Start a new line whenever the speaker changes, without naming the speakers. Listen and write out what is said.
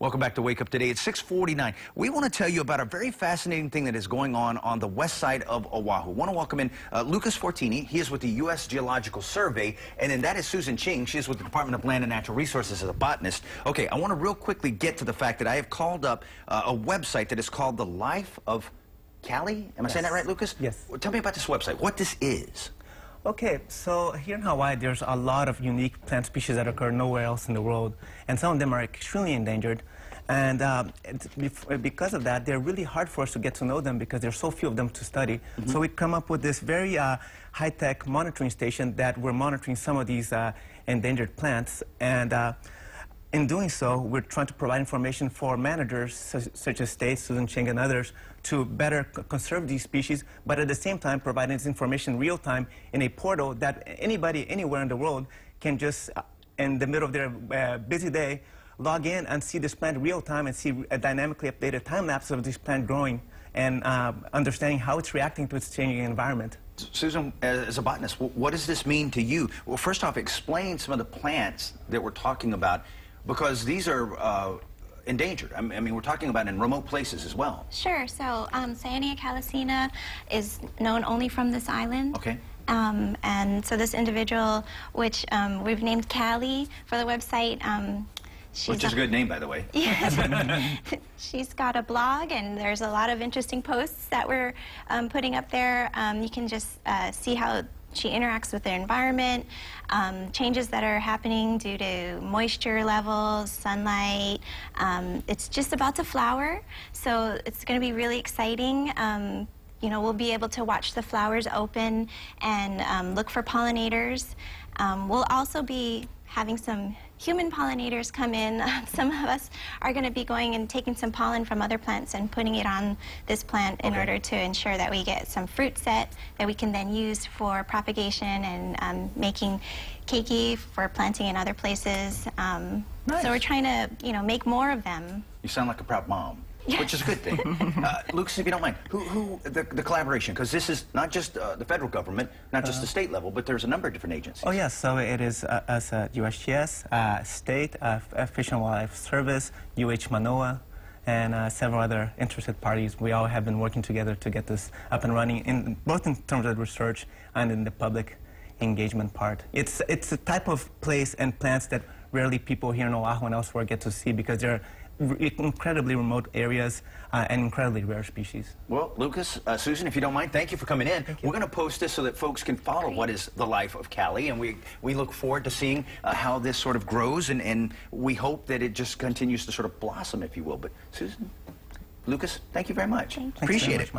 Welcome back to Wake Up Today. It's 649. We want to tell you about a very fascinating thing that is going on on the west side of Oahu. want to welcome in uh, Lucas Fortini. He is with the U.S. Geological Survey. And then that is Susan Ching. She is with the Department of Land and Natural Resources as a botanist. Okay, I want to real quickly get to the fact that I have called up uh, a website that is called The Life of Caly. Am I
yes.
saying that right, Lucas?
Yes.
Tell me about this website, what this is.
Okay, so here in Hawaii, there's a lot of unique plant species that occur nowhere else in the world, and some of them are extremely endangered. And um, because of that, they're really hard for us to get to know them because there's so few of them to study. Mm -hmm. So we come up with this very uh, high-tech monitoring station that we're monitoring some of these uh, endangered plants. And uh, in doing so, we're trying to provide information for managers, such, such as State, Susan Ching and others, to better conserve these species, but at the same time providing this information real time in a portal that anybody anywhere in the world can just, uh, in the middle of their uh, busy day, log in and see this plant real time and see a dynamically updated time lapse of this plant growing and uh, understanding how it's reacting to its changing environment.
Susan, as a botanist, what does this mean to you? Well, first off, explain some of the plants that we're talking about because these are uh, endangered. I mean, we're talking about in remote places as well.
Sure. So, um, calycina is known only from this island.
Okay.
Um, and so this individual, which um, we've named Caly for the website, um,
She's Which is a, a good name, by the way.
Yes. She's got a blog, and there's a lot of interesting posts that we're um, putting up there. Um, you can just uh, see how she interacts with the environment, um, changes that are happening due to moisture levels, sunlight. Um, it's just about to flower, so it's going to be really exciting. Um, you know, we'll be able to watch the flowers open and um, look for pollinators. Um, we'll also be having some human pollinators come in. some of us are going to be going and taking some pollen from other plants and putting it on this plant in okay. order to ensure that we get some fruit set that we can then use for propagation and um, making keiki for planting in other places. Um, nice. So we're trying to, you know, make more of them.
You sound like a proud mom which is a good thing. uh, Lucas, if you don't mind, who, who the, the collaboration, because this is not just uh, the federal government, not just uh, the state level, but there's a number of different agencies.
Oh, yes, so it is uh, us at USGS, uh, State, uh, Fish and Wildlife Service, UH Manoa, and uh, several other interested parties. We all have been working together to get this up and running, in, both in terms of research and in the public engagement part. It's, it's a type of place and plants that rarely people here in Oahu and elsewhere get to see because they're incredibly remote areas uh, and incredibly rare species.
Well, Lucas, uh, Susan, if you don't mind, thank you for coming in. We're going to post this so that folks can follow Great. what is the life of Caly, and we, we look forward to seeing uh, how this sort of grows, and, and we hope that it just continues to sort of blossom, if you will. But Susan, Lucas, thank you very much.
Thank
Appreciate it.